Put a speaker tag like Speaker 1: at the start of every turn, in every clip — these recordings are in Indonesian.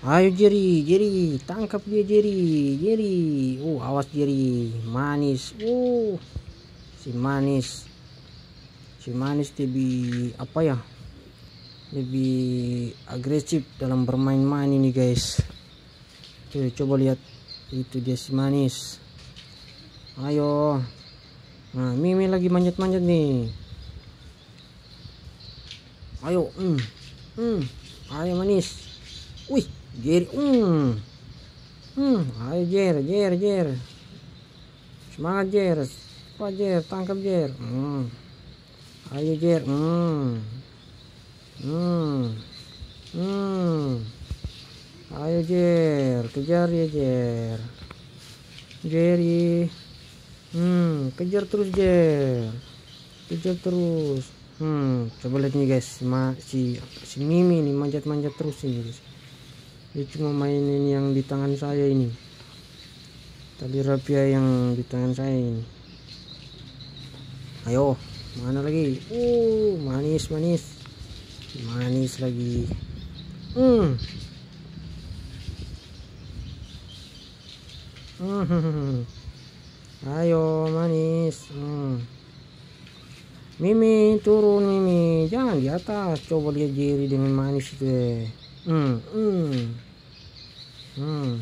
Speaker 1: Ayo Jerry, Jerry, tangkap dia Jerry, Jerry. Oh, awas Jerry, manis. Oh, si manis, si manis lebih apa ya? Lebih agresif dalam bermain-main ini guys. Tuh, coba lihat itu dia si manis. Ayo. Nah, Mimi lagi manjat-manjat nih. Ayo, hmm, hmm, ayo manis. Wih, Jer, hmm. Hmm, ayo Jer, Jer, Jer. Semangat Jer. Apa Jer, tangkap Jer. Hmm. Ayo Jer, hmm. Hmm. Hmm. Ayo Jer, kejar ya Jer. Jerry. Hmm, kejar terus Jer. Kejar terus. Hmm, coba lihat nih guys, ma si si Mimi nih manjat-manjat terus ini guys dia cuma mainin yang di tangan saya ini. Tali rapia yang di tangan saya ini. Ayo mana lagi? Uh manis manis. Manis lagi. Hmm. Hmm. Ayo manis. Hmm. Mimi turun Mimi. Jangan di atas. Coba lihat Jerry dengan manis itu deh hmm, hmm. Hmm.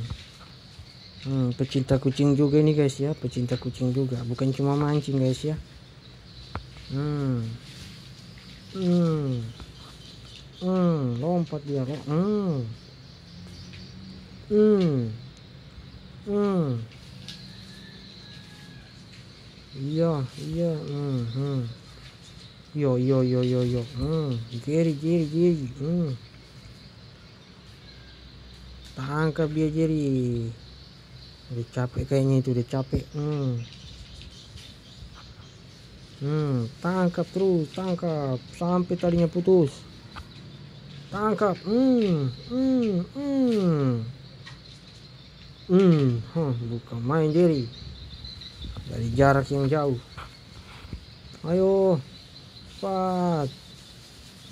Speaker 1: Hmm, pecinta kucing juga nih guys ya. Pecinta kucing juga. Bukan cuma mancing guys ya. Hmm. Hmm. Hmm lompat dia kok hmm. Hmm. Hmm. Iya iya. Hmm hmm. Yo yo yo yo yo. Hmm. Giri giri giri hmm tangkap dia jadi. Udah capek kayaknya itu udah capek. Hmm. Hmm tangkap terus tangkap. Sampai tadinya putus. Tangkap. Hmm hmm hmm. Hmm huh, bukan main jadi dari jarak yang jauh. Ayo cepat.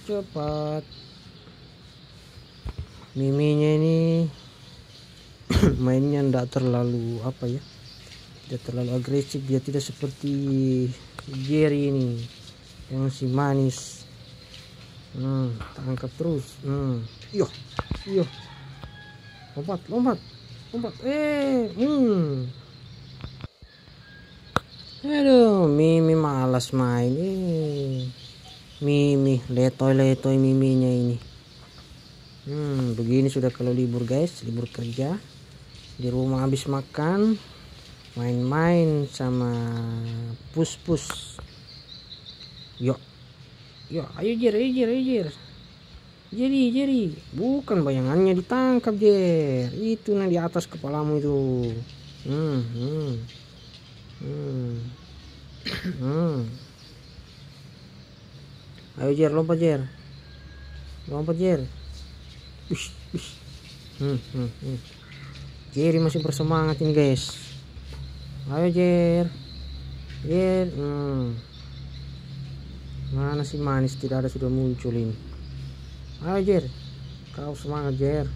Speaker 1: Cepat miminya ini mainnya tidak terlalu apa ya tidak terlalu agresif dia tidak seperti Jerry ini yang si manis hmm, tangkap terus hmm. iyo iyo lompat lompat lompat eh hmm. aduh Mimi malas main eh. Mimi letoy letoy miminya ini Hmm, begini sudah kalau libur guys, libur kerja. Di rumah habis makan, main-main sama pus-pus. Yuk. Yuk, ayo Jer, ayo Jer, ayo Jer. Jadi, jadi, bukan bayangannya ditangkap Jer. Itu yang di atas kepalamu itu. Hmm, hmm. Hmm. Hmm. Ayo Jer, lompat Jer. Lompat Jer. Ush, ush. Hmm, hmm, hmm. Jerry masih bersemangat ini guys. Ayo Jer. Jer. Hmm. Mana si manis tidak ada sudah muncul ini. Ayo Jer. Kau semangat Jer.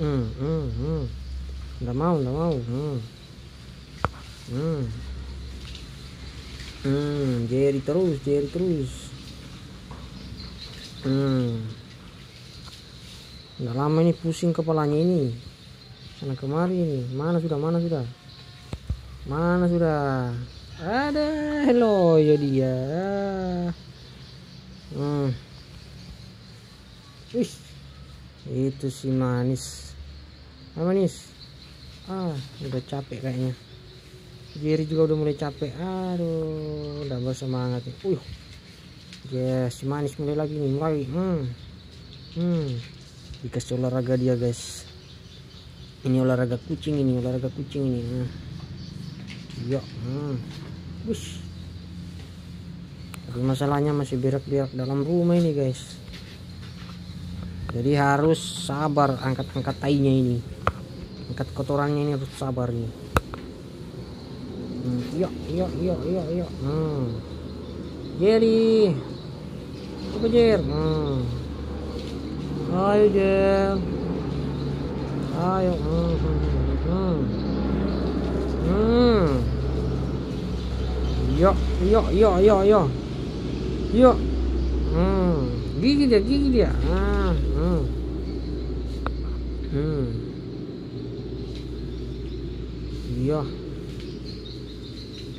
Speaker 1: Hmm, hmm, hmm. Nggak mau, nggak mau. Hmm. Hmm. Hmm, Jerry terus, Jerry terus. Hmm. Udah lama ini pusing kepalanya ini. Sana kemari ini. Mana sudah? Mana sudah? Mana sudah? Ada hello ya dia. Hmm. Wih. Itu si manis. Ah, manis. Ah, udah capek kayaknya. Jerry juga udah mulai capek. Aduh, udah bersemangat nih. Uh. Yes, si manis mulai lagi nih, mulai. Hmm. Hmm dikasih olahraga dia guys ini olahraga kucing ini olahraga kucing ini nah. ya hmm. Bush. tapi masalahnya masih berak-berak dalam rumah ini guys jadi harus sabar angkat-angkat tainya ini angkat kotorannya ini harus sabar nih hmm. iya iya iya iya iya hmm. Jerry coba Jer hmm. Ayo Jer. ayo hmm, hmm. Hmm. yuk yuk yuk yuk yuk yuk hmm. gigi dia gigi dia ah. hmm. Hmm. iya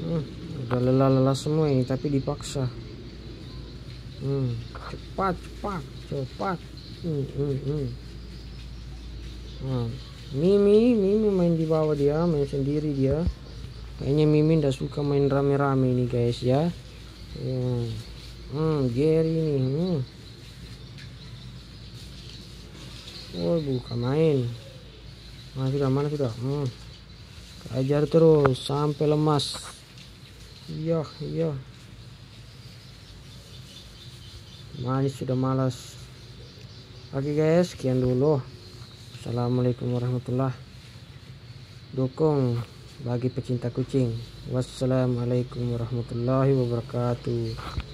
Speaker 1: hmm. udah lelah-lelah semua ini tapi dipaksa hmm. cepat cepat cepat hmm, hmm, hmm. Nah, Mimi Mimi main di bawah dia main sendiri dia. Kayaknya Mimi ndak suka main rame-rame nih guys ya. Hmm, hmm Jerry nih hmm. oh bukan main. Mana sudah mana sudah? Hmm. ajar terus sampai lemas. Iya iya. Manis sudah malas oke guys sekian dulu. Assalamualaikum warahmatullahi dukung bagi pecinta kucing. Wassalamualaikum warahmatullahi wabarakatuh